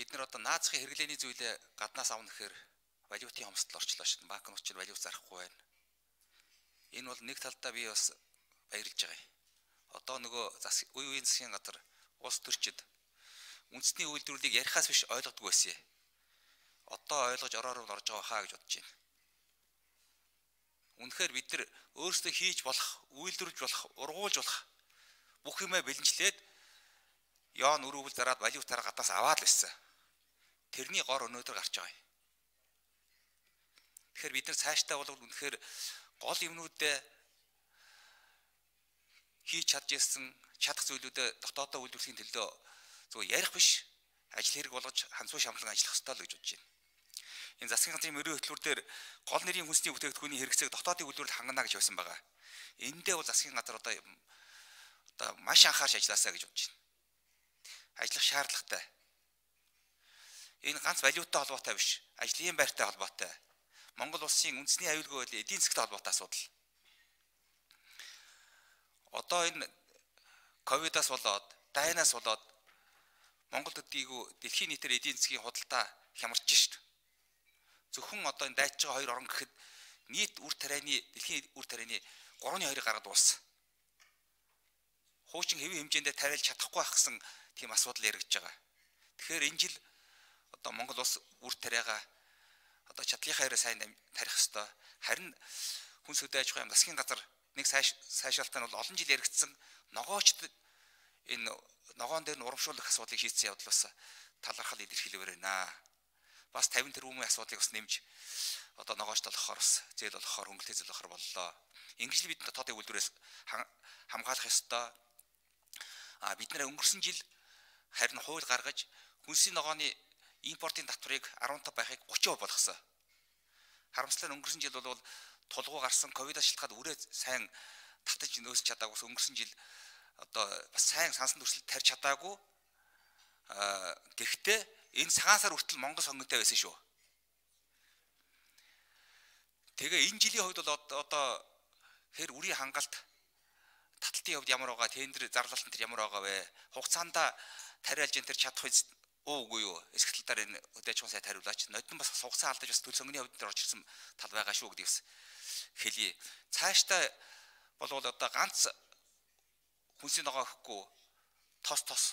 бид нар одоо наацхийн хэрэглээний зүйлээ гаднаас авна гэхээр валютын хомсдол орчлоо шин банкнууд чинь валют зарахгүй байна. Энэ бол нэг талдаа би бас баярлж байгаа. Одоо нөгөө зас үе үеийн засгийн газар улс төрчид үндэсний үйлдвэрлэлийг ярихаас биш ойлгодог байсан юм. Одоо ойлгож ороор нь орж байгаа хаа гэж бодож байна. Үнэхээр бид нар өөрсдөө хийж болох, үйлдвэрлэж болох, ургуулж болох бүх юмаа бэлэнчлээд яон өрөвөл зараад валютаараа гадаас аваад л байсан. Тэрний гор өнөөдөр гарч байгаа юм. Тэгэхээр бид нар цаашдаа бол үнэхээр гол юмнуудаа хийж чадж ирсэн чадах зүйлүүдэд дотоодоо үйлдвэрлэхийн төлөө зөв ярих биш ажил хэрэг болгож хансуу шамлан ажиллах ёстой л гэж бодож байна. Энэ засгийн газрын мөрийн хөтөлбөр дээр гол нэрийн хүнсний бүтээгдэхүүний хэрэгцээг дотоодын үйлдвэрлэл хангана гэж байсан байгаа. Эндээ бол засгийн газар одоо одоо маш анхаарч ажилласаа гэж бодож байна. Ажиллах шаардлагатай. Энэ ганц валюттай холбоотой биш, ажлын байртай холбоотой. Монгол улсын үндэсний аюулгүй байдлын эдийн засгтай холбоотой асуудал. Одоо энэ ковидаас болоод, дайнаас болоод Монгол төдийгүй дэлхийн нийтээр эдийн засгийн худалдаа хямарч шít. Зөвхөн одоо энэ дайч байгаа хоёр орн гэхэд нийт үр тарианы дэлхийн үр тарианы 3.2-ыг гаргаад дууссан. Хуучин хэвийн хэмжээндээ тариалж чадахгүй байх гэсэн тийм асуудал яригдж байгаа. Тэгэхээр энэ жил одоо Монгол улс үр тариагаа одоо чадлынхаа яраа сайн тарих хэвээр харин хүнс хөдөө аж ахуйн засгийн газар нэг сайшаалтаа нь бол олон жил яригдсан ногоочд энэ ногоон дээр нь урамшуулах асуудлыг шийдсэн явдал бас талархал илэрхийлвэр байна. Бас 50 тэрбумын асуудлыг бас нэмж одоо ногоочд болохоор бас зээл болохоор хөнгөлтэй зээл болохоор боллоо. Ингэж л бид тоодын үйлдвэрээс хамгаалах ёстой. А бид нэр өнгөрсөн жил харин хууль гаргаж хүнсийн ногооны импортын татварыг 15 байхыг 30% болгосон. Харамслаар өнгөрсөн жил бол тулгуу гарсан ковидос шилтгаад үрээ сайн татаж нөөсч чадаагүйс өнгөрсөн жил одоо бас сайн сансан төрсөл тарьж чадаагүй. Аа гэхдээ энэ цагаан сар хүртэл Монгол сонгонтой байсан шүү. Тэгээ энэ жилийн хувьд бол одоо хэр үрийн хангалт таталтын хувьд ямар байгаа, тендер зарлалт нь ямар байгаа вэ? Хугацаанда тариалж энэ төр чадах уугүй юу? Эсгэл талаар энэ өдөөж хүн сайд хариулаач. Нодон бас хугацаа алдаж бас төлсөнгөний хувьд дээр орж ирсэн тал байгаа шүү гэдгийгс хэлье. Цаашдаа болвол одоо ганц хүнсийн ногоо өгөхгүй тос тос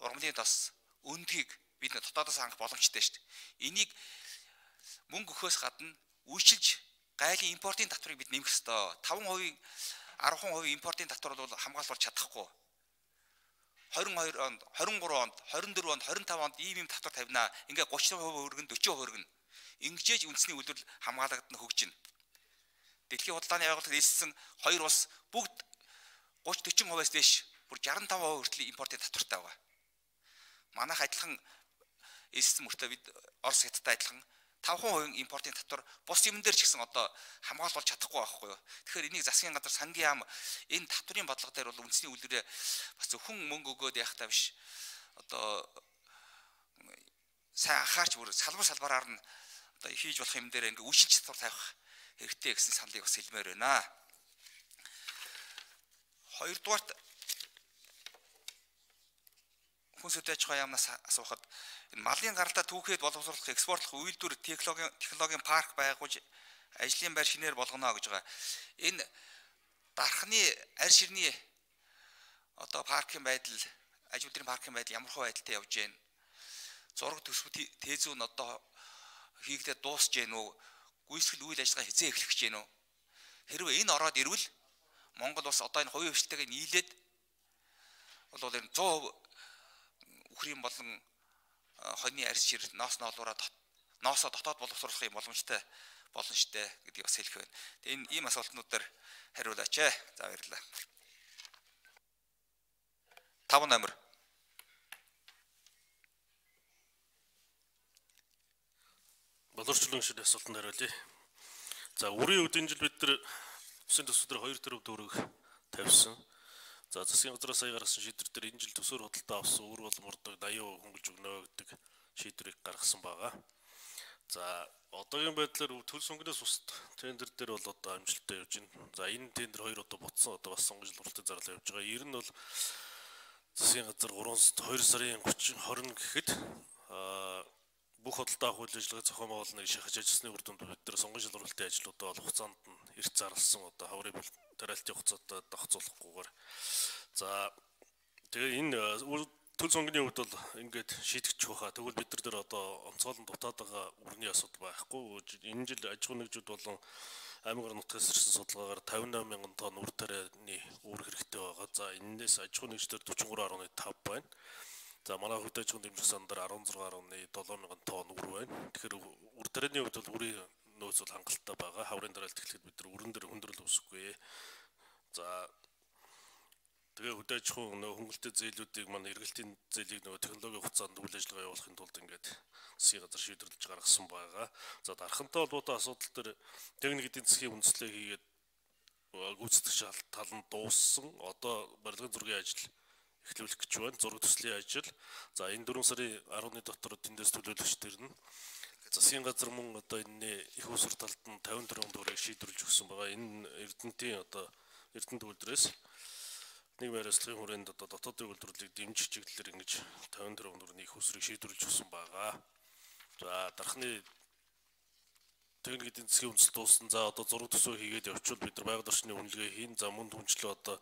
ургамлын тос өндгийг бид дотоодоос хангах боломжтой шүү дээ. Энийг мөнгө өгөхөөс гадна үйлчилж гайлын импортын татварыг бид нэмэх ёстой. 5%, 10% импортын татвар бол хамгаалж чадахгүй. 22 онд, 23 онд, 24 онд, 25 онд ийм ийм татвар тавина. Ингээ 30% өргөн, 40% өргөн. Ингэжээж үндэсний үйлдвэрлэл хамгаалагдана хөгжинэ. Дэлхийн худалдааны байгууллагад илсэн хоёр улс бүгд 30 40%-аас дээш бүр 65% хүртэл импортын татвартай байгаа. Манайх адилхан илсэн мөртөө бид Орос хятадтай адилхан 5% импортын татвар бус юм дээр ч гэсэн одоо хамгаалж чадахгүй байхгүй юу. Тэгэхээр энийг засгийн газар сангийн яам энэ татврын бодлого дээр бол үндэсний үйлдвэрээ бас зөвхөн мөнгө өгөөд яхтаа биш. Одоо сайн анхаарч бүр салбар салбараар нь одоо хийж болох юм дээр ингээ үшин чадвар тавих хэрэгтэй гэсэн саналыг бас хэлмээр байна. Хоёрдугаарт хүн сүдэж байгаа юмнаас асуухад энэ малын гаралтай түүхэд боловсруулах экспортлох үйлдвэр технологийн технологийн парк байгуулж ажлын байр шинээр болгоно гэж байгаа. Энэ дархны арь ширний одоо паркын байдал аж үйлдвэрийн паркын байдал ямар хөө байдалтай явж байна. Зураг төсвө тезүү нь одоо хийгдээд дуусж гэнэ үү? Гүйцэтгэл үйл ажиллагаа хизээ эхлэх гэж гэнэ үү? Хэрвээ энэ ороод ирвэл Монгол улс одоо энэ хувийн хвшилтэйгээ нийлээд бол энэ 100% үхрийн болон хоньны арьс шир ноос ноолуураа ноосоо дотоод боловсруулах юм боломжтой болно штэ гэдгийг бас хэлэх байна. Тэгээ энэ ийм асуултнууд дээр хариулаач ээ. За баярлалаа. 5 номер. Боловсруулалтын шид асуултанд хариулъя. За үрийн үед энэ жил бид нар Усын төсвөр 2 тэрбум төгрөг тавьсан. За засгийн газраас сая гаргасан шийдвэр дээр энэ жил төсвөр худалдаа авсан үр бол мурдаг 80% хөнгөлж өгнө гэдэг шийдвэрийг гаргасан байгаа. За одоогийн байдлаар төл сонгоноос ус тендер дээр бол одоо амжилттай явж байна. За энэ тендер хоёр одоо буцсан одоо бас сонгож уралдаж зарлаа явж байгаа. Ер нь бол засгийн газар 3 2 сарын 30 20 гэхэд хөдөлთა хууль ажиллагаа зохион байгуулалтыг шахаж ажилласны үр дүнд бид нар сонгон шалралтын ажлуудаа бол хугацаанд нь эрт зарласан одоо хаврын тариалтын хугацаатай давхцуулахгүйгээр за тэгээ энэ төл сонгоны хувьд бол ингээд шийдэгч баха. Тэгвэл бид нар дээр одоо онцгойлон дутаад байгаа үрний асуудал байхгүй. Энэ жил аж ахуй нэгжүүд болон аймаг орон нутгаас ирсэн судалгаагаар 58 мянган тонн үр тарианы үүр хэрэгтэй байгаа. За энэс аж ахуй нэгжлэр 43.5 байна. За манай хувьд аж ахуйн дэмжих сандар 16.7 мянган тонн үр байна. Тэгэхээр үр тарианы хувьд бол үрийн нөөц бол хангалттай байгаа. Хаврын дараалт эхлэхэд бид нар үрэн дээр хүндрэл үүсэхгүй. За Тэгээ хөдөөж хүн нөө хөнгөлтэй зээлүүдийг манай эргэлтийн зээлийг нөгөө технологийн хугацаанд үйл ажиллагаа явуулахын тулд ингээд засгийн газар шийдвэрлэж гаргасан байгаа. За дархантай холбоотой асуудал төр техник эдийн засгийн үндэслэл хийгээд гүйцэтгэж тал нь дууссан. Одоо барилгын зургийн ажил эхлүүлэх гэж байна. Зураг төслийн ажил. За энэ 4 сарын 10-ны дотор тэндээс төлөөлөгчдөр нь засгийн газар мөн одоо энэ их усур талд нь 54 төгрөгийг шийдвэрлэж өгсөн байгаа. Энэ Эрдэнтийн одоо Эрдэнэт үйлдвэрээс нэг байр ажлын хүрээнд одоо дотоодын үйлдвэрлэлийг дэмжих чиглэлээр ингэж 54 төгрөгийн их усрыг шийдвэрлэж өгсөн байгаа. За дархны техник эдийн засгийн үндэс дууссан. За одоо зураг төсөө хийгээд явчвал бид нар байгаль орчны үнэлгээ хийн. За мөн түнчлээ одоо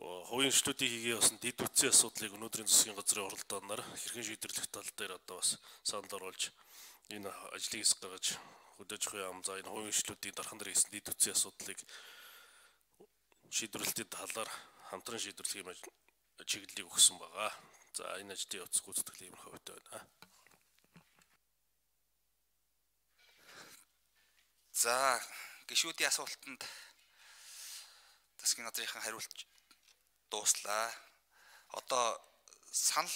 хувийн шилүүдийн хийгээ басан дид үтсийн асуудлыг өнөөдрийн засгийн газрын оролдооноор хэрхэн шийдвэрлэх тал дээр одоо бас санал оруулж энэ ажлыг хэсэг гаргаж хөдөөж хуй ам за энэ хувийн шилүүдийн дархан дээр хийсэн дид үтсийн асуудлыг шийдвэрлэлтийн талаар хамтран шийдвэрлэх юм чиглэлийг өгсөн байгаа. За энэ ажлын явц гүйцэтгэл ийм хөвтэй байна. За гişүүдийн асуултанд засгийн газрынхан хариулт дууслаа. Одоо санал